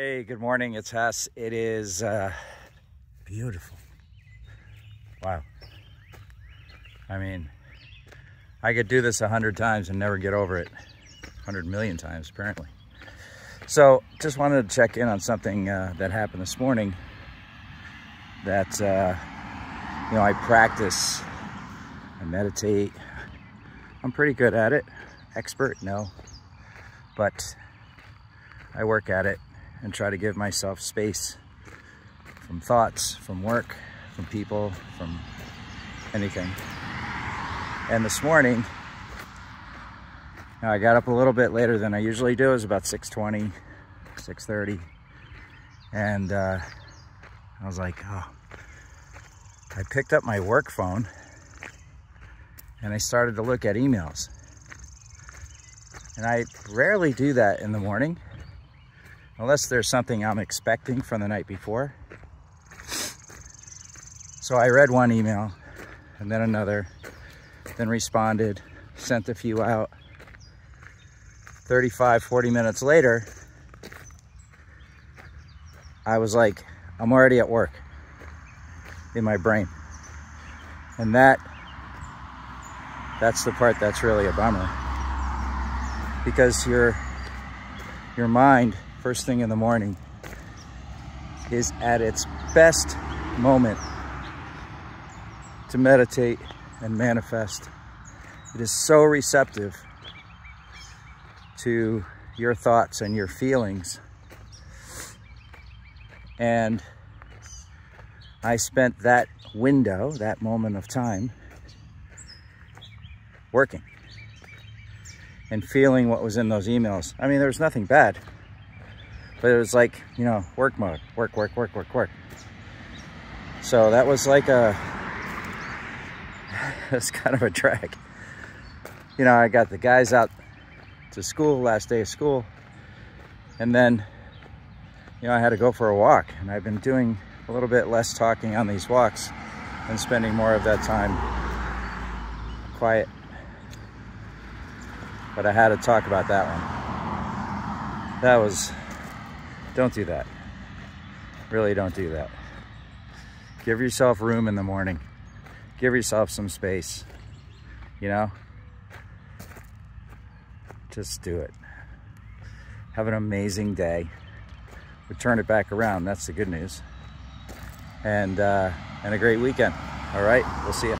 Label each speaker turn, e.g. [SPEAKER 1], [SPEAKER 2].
[SPEAKER 1] Hey, good morning. It's Hess. It is uh, beautiful. Wow. I mean, I could do this a hundred times and never get over it. Hundred million times, apparently. So, just wanted to check in on something uh, that happened this morning. That uh, you know, I practice, I meditate. I'm pretty good at it. Expert, no, but I work at it and try to give myself space from thoughts, from work, from people, from anything. And this morning, I got up a little bit later than I usually do. It was about 6.20, 6.30. And uh, I was like, oh. I picked up my work phone and I started to look at emails. And I rarely do that in the morning unless there's something I'm expecting from the night before. So I read one email and then another, then responded, sent a few out. 35, 40 minutes later, I was like, I'm already at work in my brain. And that, that's the part that's really a bummer. Because your, your mind first thing in the morning is at its best moment to meditate and manifest. It is so receptive to your thoughts and your feelings. And I spent that window, that moment of time, working and feeling what was in those emails. I mean, there was nothing bad. But it was like, you know, work mode, work, work, work, work, work. So that was like a, it's kind of a drag. You know, I got the guys out to school, last day of school. And then, you know, I had to go for a walk. And I've been doing a little bit less talking on these walks and spending more of that time quiet. But I had to talk about that one. That was don't do that. Really don't do that. Give yourself room in the morning. Give yourself some space, you know? Just do it. Have an amazing day. We turn it back around. That's the good news. And, uh, and a great weekend. All right, we'll see you.